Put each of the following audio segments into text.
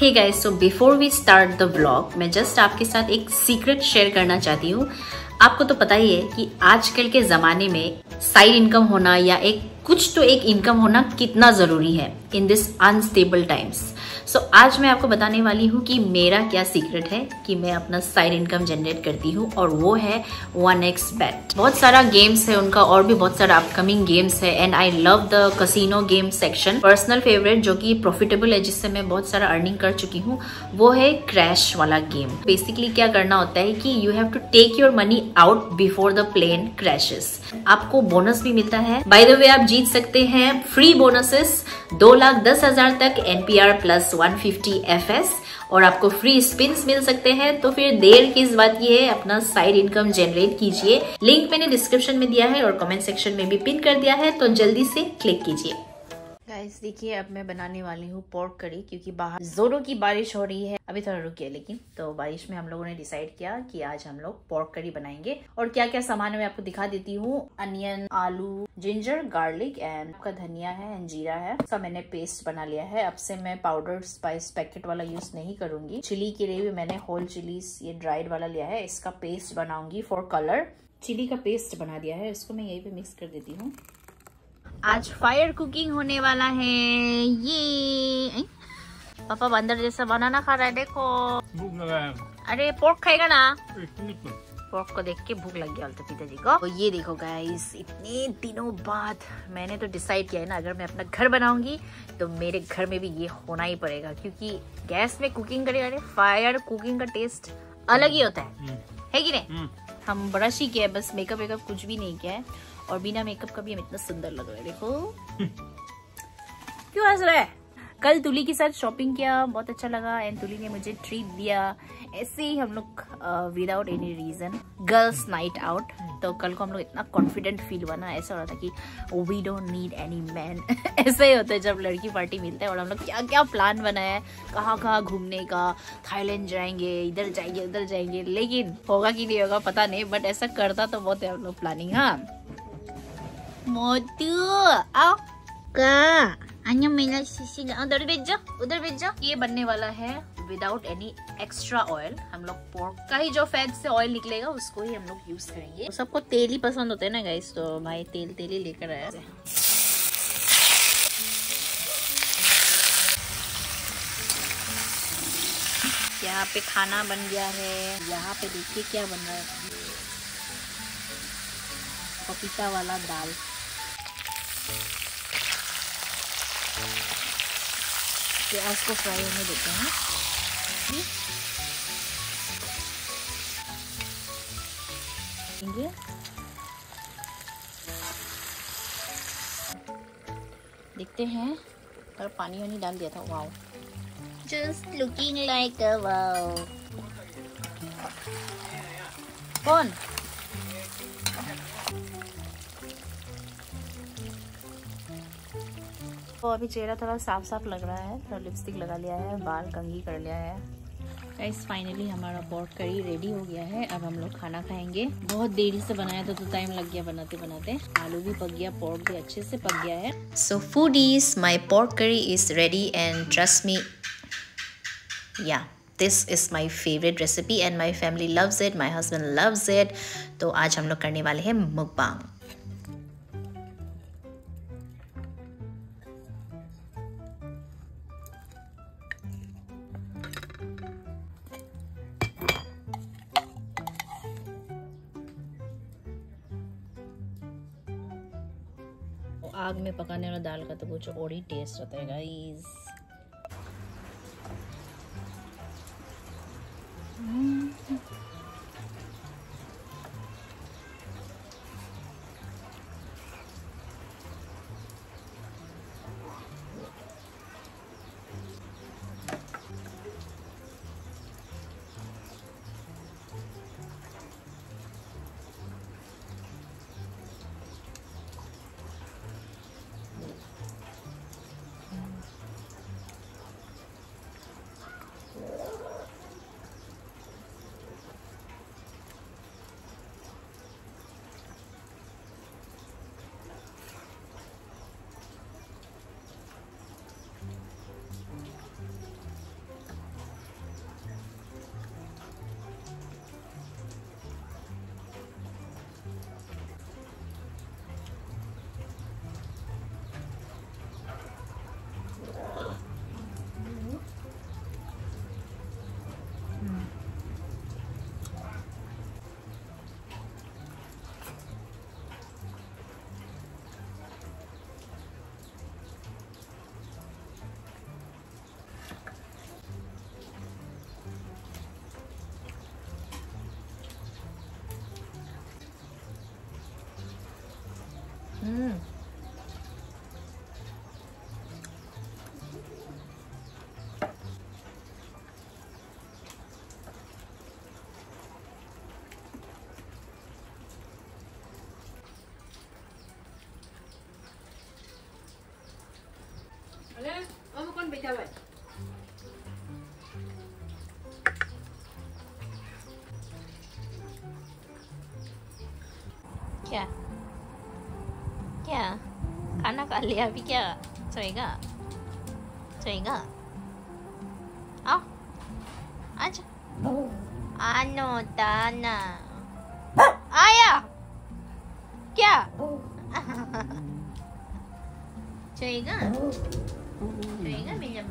Hey guys so before we start the blog मैं just आपके साथ एक सीक्रेट शेयर करना चाहती हूँ। आपको तो पता ही है कि आजकल के जमाने में साइड इनकम होना या एक, कुछ तो एक इनकम होना कितना ज़रूरी है in this unstable times so so, आज मैं आपको बताने वाली हूँ कि मेरा क्या सीक्रेट है कि मैं अपना साइड इनकम जनरेट करती हूँ और वो है वन एक्स बैट बहुत सारा गेम्स है उनका और भी बहुत सारा अपकमिंग गेम्स है and I love the casino game section personal favourite जो कि प्रॉफिटेबल है जिससे मैं बहुत सारा अर्निंग कर चुकी हूँ वो है क्रैश वाला गेम बेसिकली क्या करना होता है कि you have to take your money out before the plane crashes आपको बोनस भी मिलता है. बाय द वे आप जीत सकते हैं फ्री बोनसेस दो लाख दस हज़ार तक एनपीआर प्लस 150 एफएस और आपको फ्री स्पिन मिल सकते हैं। तो फिर देर किस बात की है? अपना साइड इनकम जनरेट कीजिए। लिंक मैंने डिस्क्रिप्शन में दिया है और कमेंट सेक्शन में भी पिन कर दिया है। तो जल्दी से क्लिक कीजिए। गाइस देखिए, अब मैं बनाने वाली हूँ पोर्क करी क्योंकि बाहर जोरों की बारिश हो रही है। अभी थोड़ा रुकी है लेकिन तो बारिश में हम लोगों ने डिसाइड किया कि आज हम लोग पोर्क करी बनाएँगे। और क्या क्या सामान मैं आपको दिखा देती हूँ। अनियन आलू जिंजर गार्लिक एंड आपका धनिया है एंड जीरा है। उसका मैंने पेस्ट बना लिया है। अब से मैं पाउडर स्पाइस पैकेट वाला यूज़ नहीं करूँगी। चिली के लिए भी मैंने होल चिलीज ये ड्राइड वाला लिया है। इसका पेस्ट बनाऊँगी फॉर कलर चिली का पेस्ट बना दिया है। इसको मैं यही पे मिक्स कर देती हूँ। आज फायर कुकिंग होने वाला है। ये पापा बंदर जैसा बनाना खा रहा है देखो। भूख लगा है। अरे पोर्क खाएगा ना? पोर्क को देख के भूख लग गया तो पिताजी को। तो ये देखो गाइस इतने दिनों बाद मैंने तो डिसाइड किया है ना अगर मैं अपना घर बनाऊँगी तो मेरे घर में भी ये होना ही पड़ेगा क्योंकि गैस में कुकिंग करे फायर कुकिंग का टेस्ट अलग ही होता है। है कि नहीं? हम ब्रश ही किया है बस मेकअप वेकअप कुछ भी नहीं किया है। और बिना मेकअप का भी हम इतना सुंदर लग रहा है, देखो। क्यों हंस रहा है? कल तुली के साथ शॉपिंग किया, बहुत अच्छा लगा एंड तुली ने मुझे ट्रीट दिया। ऐसे ही हम लोग without any reason girls night out तो कल को हम लोग इतना कॉन्फिडेंट फील हुआ ना ऐसा हो रहा था कि we don't need any man ऐसा ही होता है जब लड़की पार्टी मिलता है और हम लोग क्या क्या प्लान बनाया है कहाँ कहाँ घूमने का थाईलैंड जाएँगे, इधर जाएँगे, उधर जाएँगे। लेकिन होगा कि नहीं होगा, पता नहीं बट ऐसा करता तो बहुत है हम लोग प्लानिंग हाँ। मोटू आओ का अन्य मेरा शीशी उधर भेज उधर भेज ये बनने वाला है विदाउट एनी एक्स्ट्रा ऑयल हम लोग पोर्क का ही जो फैट से ऑयल निकलेगा उसको ही हम लोग यूज़ करेंगे तो सबको तेल ही पसंद होता है ना गाइस तो भाई तेल तेल ही लेकर आया यहाँ पे खाना बन गया है यहाँ पे देखिए क्या बन रहा है पपीता वाला दाल प्याज को फ्राई होने देते हैं देखते हैं। पर पानी वानी डाल दिया था। Wow just looking like wow कौन? तो अभी चेहरा थोड़ा साफ़ साफ़ लग रहा है थोड़ा लिपस्टिक लगा लिया है बाल कंघी कर लिया है। गाइस फाइनली हमारा पोर्क करी रेडी हो गया है। अब हम लोग खाना खाएँगे। बहुत देरी से बनाया था तो टाइम लग गया बनाते बनाते। आलू भी पक गया पोर्क भी अच्छे से पक गया है। So food is my pork curry is ready and trust me yeah this is my favourite recipe and my family loves it my husband loves it तो आज हम लोग करने वाले हैं मुकबांग आग में पकाने वाला दाल का तो कुछ और ही टेस्ट होता है गाइस mm हम्म। biarlah. Kya? Kya? Kana kali apa kya? Cai ga? Cai ga? Oh, aja. Anu, anu. Ayah. Kya? Cai ga? Tuwinga, bilang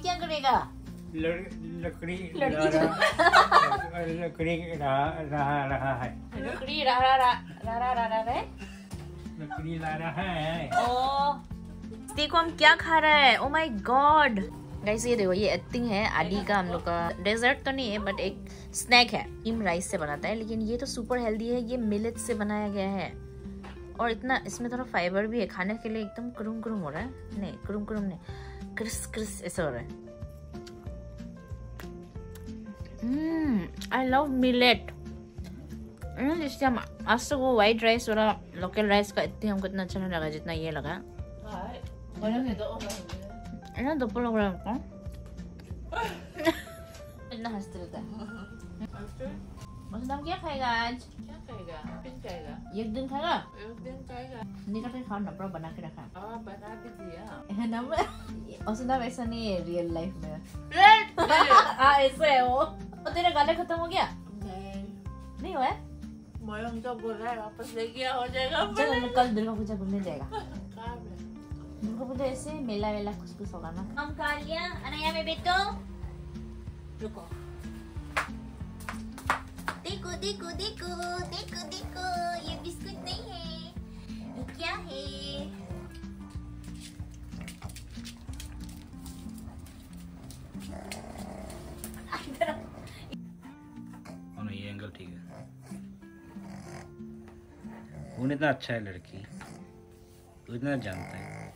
क्या करेगा लकड़ी लकड़ी लकड़ी रहा रहा है लकड़ी रहा रहा रहा रहा है लकड़ी ला रहा है ओ देखो हम क्या खा रहे हैं ओ माय गॉड गाइस ये देखो ये एक्टिंग है आदि का हम लोग का डेजर्ट तो नहीं है बट एक स्नैक है इम राइस से बनाता है लेकिन ये तो सुपर हेल्दी है ये मिलेट से बनाया गया है और इतना इसमें थोड़ा फाइबर भी है खाने के लिए एकदम कुरुम कुरुम हो रहा है। नहीं कुरुम कुरुम नहीं क्रिस क्रिस ऐसा हो रहा है। आई लव मिलेट इसलिए हम आज तक वो वाइट राइस वाला लोकल राइस का इतने हमको इतना अच्छा नहीं लगा जितना ये लगा। है दो लोग हमको। इतना हँसते रहता है। नाम क्या खाएगा आज क्या खाएगा पिन खाएगा एक दिन खाएगा एक दिन खाएगा निकल के खाओ ना बना के रखा हाँ बना भी दिया है ऐसा नहीं है रियल लाइफ में हाँ ऐसा है वो और तेरा गाला खत्म हो गया नहीं नहीं हुआ है मयंक तो बोल रहा है वापस ले गया हो जाएगा चल कल दुर्गा पूजा घूमने जाएगा दुर्गा पूजा ऐसे मेला वेला कुछ कुछ होगा ना हम खा लिया अनया में बेटो रुको देखो देखो देखो देखो देखो ये बिस्कुट नहीं है। ये क्या है? ये एंगल ठीक है। उन्हें इतना अच्छा है लड़की? वो इतना जानता है।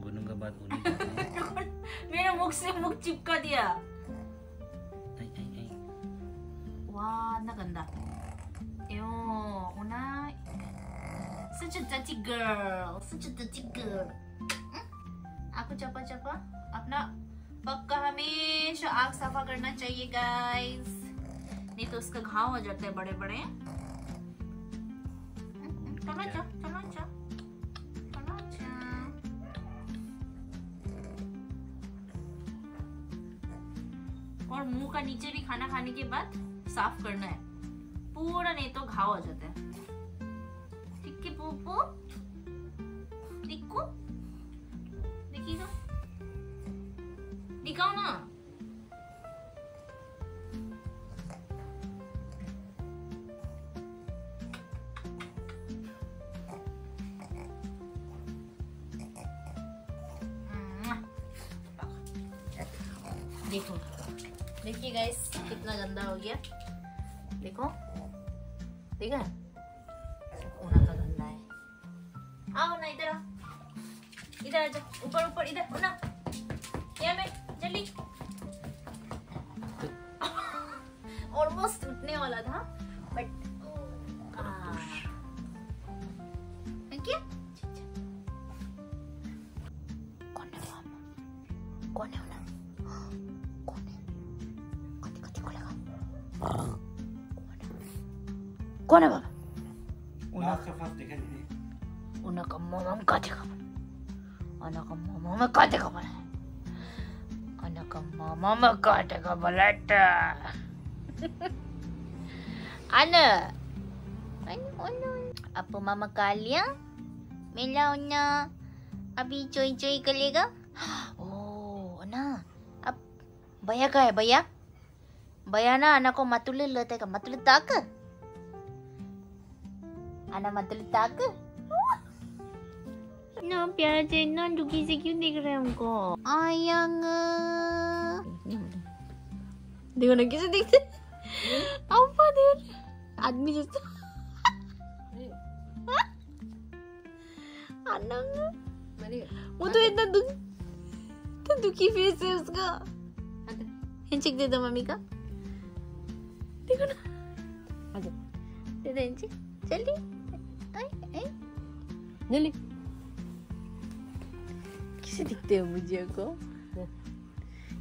गुनू का बात उन्हें मेरे मुख से मुख चिपका दिया। नहीं। Wah, ganda. Yo, una such a dirty girl, such a dirty girl. आपको चपा चपा अपना पक्का हमेशा आग सफ़ा करना चाहिए गाइस नहीं तो उसका घाव हो जाते हैं बड़े बड़े चलो चलो चलो और मुँह का नीचे भी खाना खाने के बाद साफ़ करना है। पूरा नहीं तो घाव हो जाता है। ठीक है दिखाओ ना। देखो। देखिए गाइस कितना गंदा हो गया। देखो देखा ओना का गंदा है आओ ना इधर इधर आ जाओ ऊपर ऊपर इधर ओना यहाँ में जल्दी ऑलमोस्ट उठने वाला था बट कौन है कौन है कौन है कति कति खोलेगा Kau nak apa? Unak kapal dekat ni. Unak mama mama kat dekat mana? Unak mama mama kat dekat mana? Unak mama mama kat dekat? Ane. Apa mama kalian? Mila unya abi joy joy kali ke? Oh, na. Bayar kah? Bayar? Bayar na. anak Anakku matulah letak. Matulah tak ke? ताक अना मतुले ताक ना प्यार से ना दुखी से क्यों देख रहे हैं हमको आयंग देखो ना किसे देखते apa dia आदमी जैसा वो तो इतना दुख इतना दुखी फेस है उसका हैंडशेक दे दो मम्मी का देखो ना दे दो हैंडशेक जल्दी नीली किसे दिखते हो मुझे को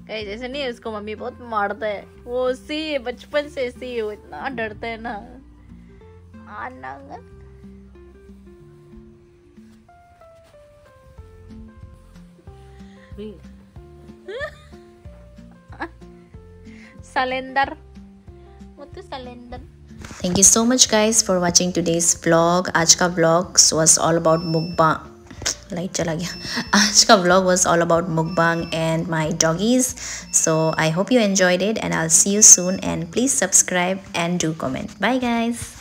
कहीं जैसे नहीं उसको मम्मी बहुत मारता है वो उसी है बचपन से ऐसी है वो इतना डरता है ना आना सलेंदर मुत्तु सलेंदर Thank you so much guys for watching today's vlog. आज का vlog was all about mukbang. Light चला गया आज का vlog was all about mukbang and my doggies. So I hope you enjoyed it and I'll see you soon and please subscribe and do comment. Bye guys.